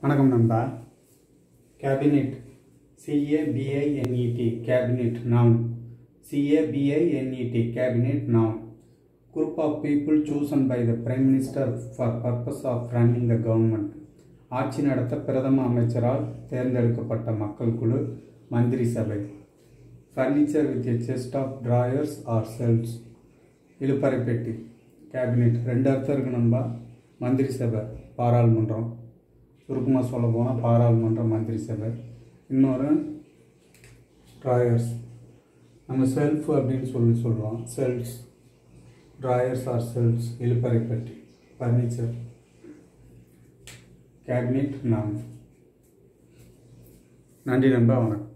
வணக்கம் நண்பா. Cabinet CABINET cabinet noun CABINET cabinet noun group of people Susan by the prime minister for purpose of running the government ஆட்சி நடத்த பிரதம அமைச்சரால் தேர்ந்தெடுக்கப்பட்ட மக்கள் குழு மந்திரி சபை. Furniture with a chest of drawers R cells இழுப்பறை பெட்டி கேபினெட். ரெண்டு அர்த்தம் இருக்கு நண்பா. மந்திரி சபை பாராளுமன்றம். சுருக்கமாக சொல்ல போனால் பாராளுமன்ற மந்திரி சபை இன்னொரு ட்ராயர்ஸ். நம்ம செல்ஃப் அப்படின்னு சொல்லி சொல்லுவோம் செல்ஸ் ட்ராயர்ஸ் ஆர் செல்ஸ் இழுப்பறை பெட்டி ஃபர்னிச்சர் கேபினெட் நாம். நன்றி நம்ப வணக்கம்.